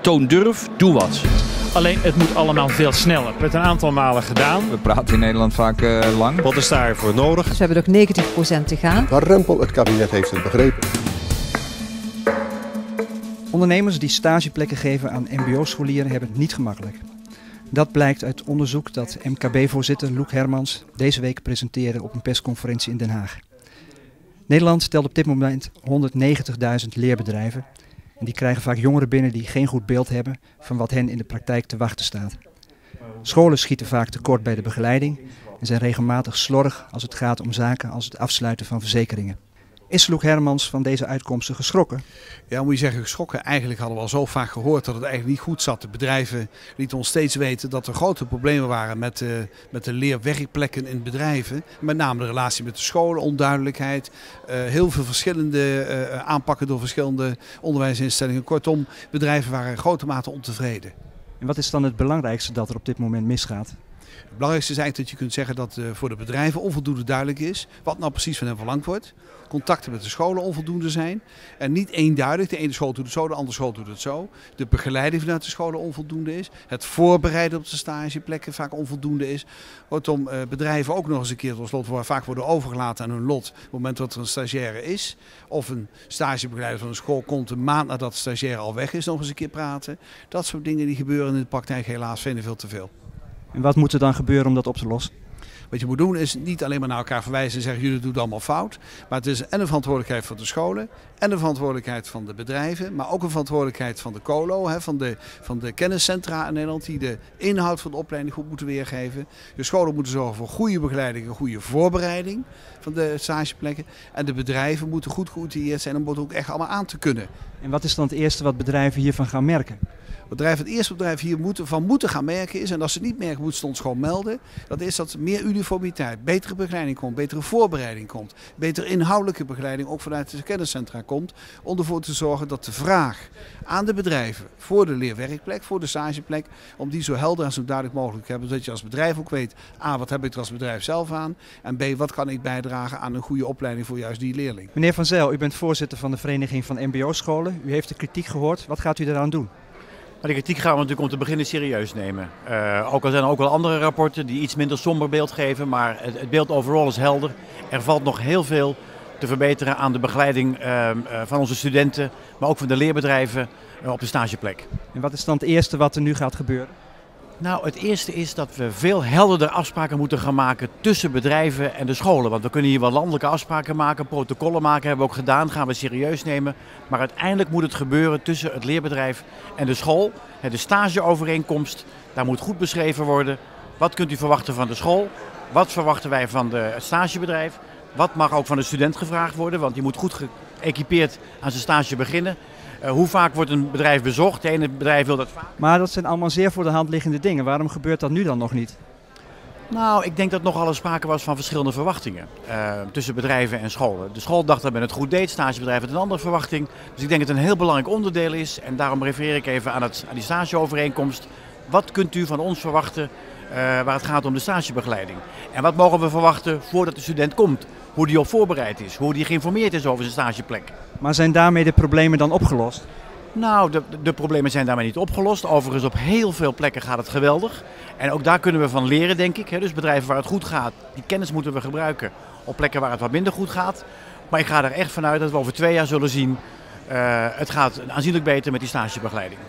Toon durf, doe wat. Alleen het moet allemaal veel sneller. Het werd een aantal malen gedaan. We praten in Nederland vaak uh, lang. Wat is daarvoor nodig? Dus we hebben nog 90% te gaan. Maar Rempel, het kabinet heeft het begrepen. Ondernemers die stageplekken geven aan mbo-scholieren hebben het niet gemakkelijk. Dat blijkt uit onderzoek dat MKB-voorzitter Loek Hermans deze week presenteerde op een persconferentie in Den Haag. Nederland telt op dit moment 190.000 leerbedrijven. En die krijgen vaak jongeren binnen die geen goed beeld hebben van wat hen in de praktijk te wachten staat. Scholen schieten vaak tekort bij de begeleiding en zijn regelmatig slordig als het gaat om zaken als het afsluiten van verzekeringen. Is Loek Hermans van deze uitkomsten geschrokken? Ja, moet je zeggen geschrokken. Eigenlijk hadden we al zo vaak gehoord dat het eigenlijk niet goed zat. De bedrijven lieten ons steeds weten dat er grote problemen waren met, uh, met de leerwerkplekken in bedrijven. Met name de relatie met de scholen, onduidelijkheid. Uh, heel veel verschillende uh, aanpakken door verschillende onderwijsinstellingen. Kortom, bedrijven waren in grote mate ontevreden. En wat is dan het belangrijkste dat er op dit moment misgaat? Het belangrijkste is eigenlijk dat je kunt zeggen dat uh, voor de bedrijven onvoldoende duidelijk is wat nou precies van hen verlangd wordt. Contacten met de scholen onvoldoende zijn. En niet eenduidig, de ene school doet het zo, de andere school doet het zo. De begeleiding vanuit de scholen onvoldoende is. Het voorbereiden op de stageplekken vaak onvoldoende is. Kortom, uh, bedrijven ook nog eens een keer tot slot vaak worden overgelaten aan hun lot. Op het moment dat er een stagiaire is. Of een stagebegeleider van een school komt een maand nadat de stagiaire al weg is nog eens een keer praten. Dat soort dingen die gebeuren in de praktijk helaas veel te veel. En wat moet er dan gebeuren om dat op te lossen? Wat je moet doen is niet alleen maar naar elkaar verwijzen en zeggen jullie doen allemaal fout. Maar het is en een verantwoordelijkheid van de scholen en een verantwoordelijkheid van de bedrijven. Maar ook een verantwoordelijkheid van de COLO, van, de, van de kenniscentra in Nederland die de inhoud van de opleiding goed moeten weergeven. De scholen moeten zorgen voor goede begeleiding en goede voorbereiding van de stageplekken. En de bedrijven moeten goed geoutilleerd zijn om het ook echt allemaal aan te kunnen. En wat is dan het eerste wat bedrijven hiervan gaan merken? bedrijf, het eerste bedrijf hier moeten, van moeten gaan merken is, en als ze het niet merken, moeten ze ons gewoon melden. Dat is dat er meer uniformiteit, betere begeleiding komt, betere voorbereiding komt, betere inhoudelijke begeleiding ook vanuit de kenniscentra komt. Om ervoor te zorgen dat de vraag aan de bedrijven voor de leerwerkplek, voor de stageplek, om die zo helder en zo duidelijk mogelijk te hebben. Zodat je als bedrijf ook weet, A, wat heb ik er als bedrijf zelf aan? En B, wat kan ik bijdragen aan een goede opleiding voor juist die leerling? Meneer Van Zijl, u bent voorzitter van de Vereniging van MBO-scholen. U heeft de kritiek gehoord. Wat gaat u eraan doen? Maar de kritiek gaan we natuurlijk om te beginnen serieus nemen. Uh, ook al zijn er ook wel andere rapporten die iets minder somber beeld geven, maar het, het beeld overal is helder. Er valt nog heel veel te verbeteren aan de begeleiding uh, uh, van onze studenten, maar ook van de leerbedrijven op de stageplek. En wat is dan het eerste wat er nu gaat gebeuren? Nou, het eerste is dat we veel helderder afspraken moeten gaan maken tussen bedrijven en de scholen. Want we kunnen hier wel landelijke afspraken maken, protocollen maken, hebben we ook gedaan, gaan we serieus nemen. Maar uiteindelijk moet het gebeuren tussen het leerbedrijf en de school. De stageovereenkomst, daar moet goed beschreven worden. Wat kunt u verwachten van de school? Wat verwachten wij van de, het stagebedrijf? Wat mag ook van de student gevraagd worden? Want die moet goed geëquipeerd aan zijn stage beginnen. Uh, hoe vaak wordt een bedrijf bezocht? Het ene bedrijf wil dat vaak. Maar dat zijn allemaal zeer voor de hand liggende dingen. Waarom gebeurt dat nu dan nog niet? Nou, ik denk dat nogal eens sprake was van verschillende verwachtingen uh, tussen bedrijven en scholen. De school dacht dat men het goed deed, stagebedrijf had een andere verwachting. Dus ik denk dat het een heel belangrijk onderdeel is. En daarom refereer ik even aan, het, aan die stageovereenkomst. Wat kunt u van ons verwachten waar het gaat om de stagebegeleiding? En wat mogen we verwachten voordat de student komt? Hoe die op voorbereid is, hoe die geïnformeerd is over zijn stageplek. Maar zijn daarmee de problemen dan opgelost? Nou, de, de problemen zijn daarmee niet opgelost. Overigens, op heel veel plekken gaat het geweldig. En ook daar kunnen we van leren, denk ik. Dus bedrijven waar het goed gaat, die kennis moeten we gebruiken. Op plekken waar het wat minder goed gaat. Maar ik ga er echt vanuit dat we over twee jaar zullen zien... Uh, het gaat aanzienlijk beter met die stagebegeleiding.